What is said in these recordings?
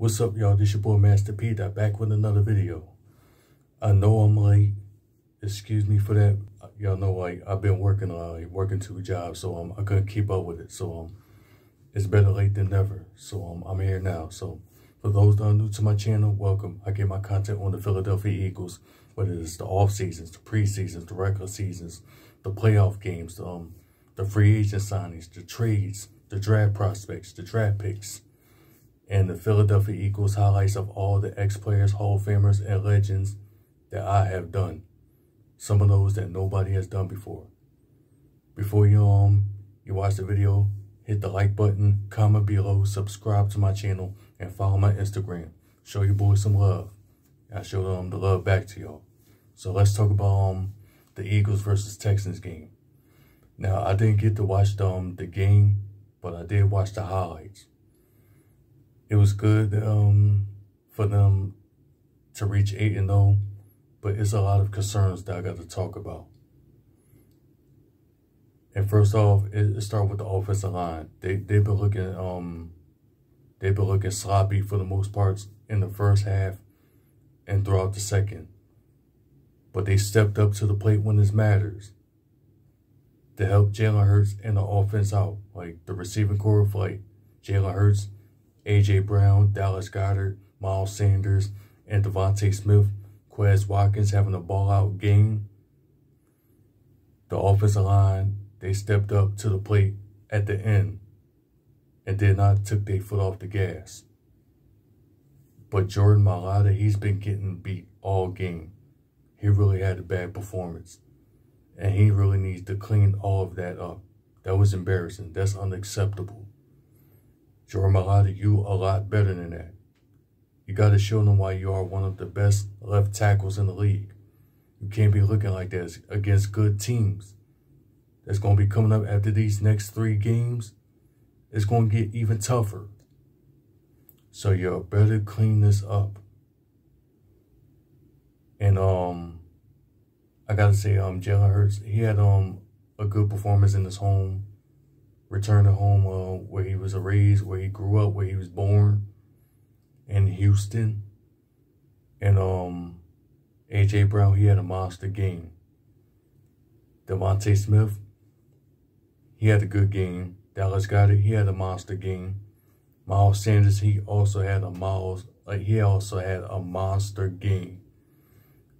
What's up, y'all? This your boy Master PDot back with another video. I know I'm late. Excuse me for that. Y'all know like I've been working uh working two jobs, so um I couldn't keep up with it. So um it's better late than never. So um I'm here now. So for those that are new to my channel, welcome. I get my content on the Philadelphia Eagles, whether it's the off seasons, the preseasons, the regular seasons, the playoff games, the um the free agent signings, the trades, the draft prospects, the draft picks and the Philadelphia Eagles highlights of all the ex-players, Hall of Famers, and legends that I have done. Some of those that nobody has done before. Before you um you watch the video, hit the like button, comment below, subscribe to my channel, and follow my Instagram. Show your boys some love. I show them the love back to y'all. So let's talk about um the Eagles versus Texans game. Now I didn't get to watch um the game, but I did watch the highlights it was good um, for them to reach 8 and 0, but it's a lot of concerns that I got to talk about. And first off, it, it started with the offensive line. They they've been looking um they've been looking sloppy for the most parts in the first half and throughout the second. But they stepped up to the plate when this matters to help Jalen Hurts and the offense out. Like the receiving core of like Jalen Hurts A.J. Brown, Dallas Goedert, Miles Sanders, and DeVonta Smith, Quez Watkins having a ball-out game. The offensive line, they stepped up to the plate at the end and did not took their foot off the gas. But Jordan Mailata, he's been getting beat all game. He really had a bad performance. And he really needs to clean all of that up. That was embarrassing. That's unacceptable. Jordan Mailata, you a lot better than that. You got to show them why you are one of the best left tackles in the league. You can't be looking like that against good teams. That's going to be coming up after these next three games. It's going to get even tougher. So you better clean this up. And um, I gotta say, um, Jalen Hurts, he had um a good performance in his home returned to home uh, where he was raised, where he grew up, where he was born in Houston. And um, A.J. Brown, he had a monster game. DeVonta Smith, he had a good game. Dallas Goedert, he had a monster game. Miles Sanders, he also had a Miles, like he also had a monster game.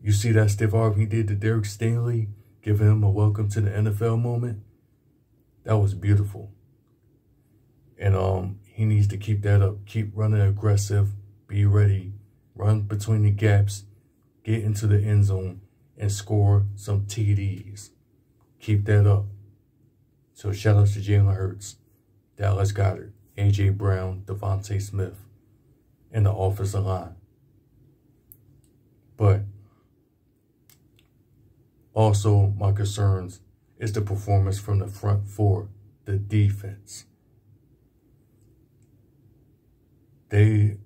You see that stiff arm he did to Derek Stingley, giving him a welcome to the NFL moment? That was beautiful. And um, he needs to keep that up. Keep running aggressive. Be ready. Run between the gaps. Get into the end zone and score some TDs. Keep that up. So shout out to Jalen Hurts, Dallas Goedert, A.J. Brown, DeVonta Smith, and the offensive line. But also my concerns is the performance from the front four, the defense. They,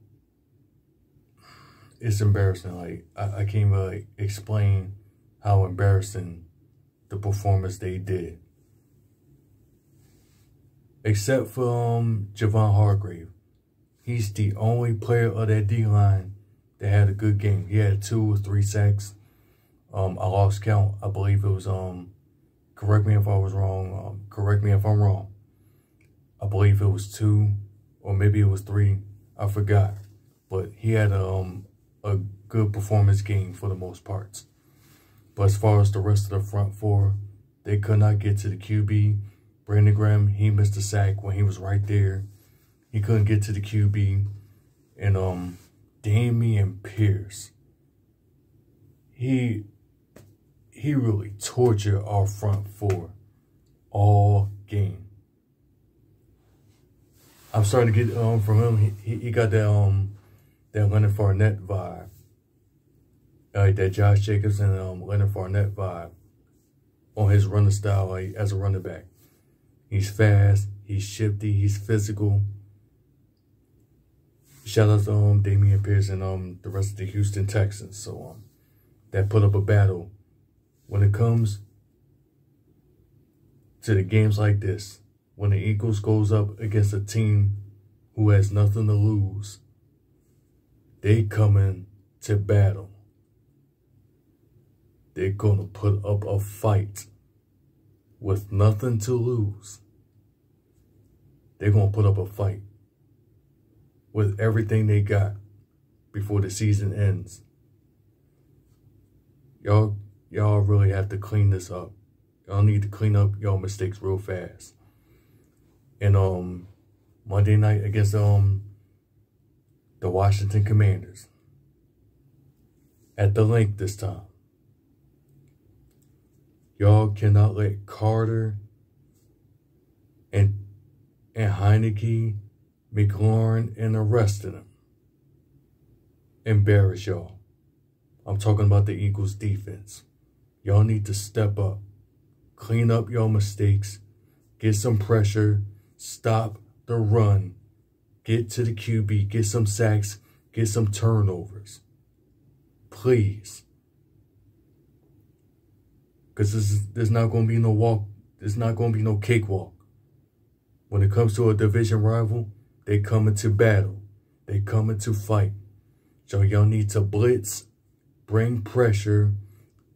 it's embarrassing. Like, I, I can't really explain how embarrassing the performance they did. Except for um, Javon Hargrave. He's the only player of that D-line that had a good game. He had two or three sacks. Um, I lost count. I believe it was um Correct me if I was wrong. Um, correct me if I'm wrong. I believe it was two or maybe it was three. I forgot. But he had um, a good performance game for the most parts. But as far as the rest of the front four, they could not get to the QB. Brandon Graham, he missed a sack when he was right there. He couldn't get to the QB. And um, Dameon Pierce, he he really tortured our front four all game. I'm starting to get um from him. He he got that um that Leonard Fournette vibe. Like that Josh Jacobs and um Leonard Fournette vibe on his running style like as a running back. He's fast, he's shifty, he's physical. Shout out to um Dameon Pierce and um the rest of the Houston Texans. So um that put up a battle when it comes to the games like this, when the Eagles goes up against a team who has nothing to lose, They coming to battle. They're going to put up a fight with nothing to lose. They're going to put up a fight with everything they got before the season ends. Y'all, y'all really have to clean this up. Y'all need to clean up y'all mistakes real fast. And um, Monday night against um the Washington Commanders at the Linc this time. Y'all cannot let Carter and and Heinicke, McLaurin, and the rest of them embarrass y'all. I'm talking about the Eagles defense. Y'all need to step up, clean up your mistakes, get some pressure, stop the run, get to the QB, get some sacks, get some turnovers. Please. Because there's not going to be no walk. There's not going to be no cakewalk. When it comes to a division rival, they come into battle. They come into fight. So y'all need to blitz, bring pressure,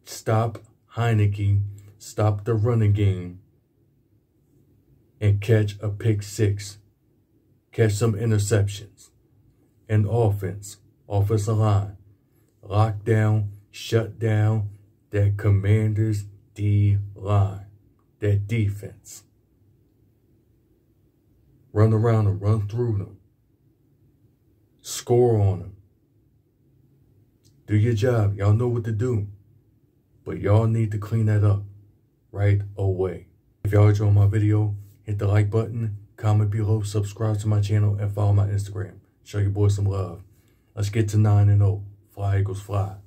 stop Heinicke, stop the running game, and catch a pick six. Catch some interceptions. And offense, offensive line, lock down, shut down that commander's D line, that defense. Run around them, run through them. Score on them. Do your job. Y'all know what to do. But y'all need to clean that up right away. If y'all enjoyed my video, hit the like button, comment below, subscribe to my channel, and follow my Instagram. Show your boy some love. Let's get to 9 and 0. Fly Eagles fly.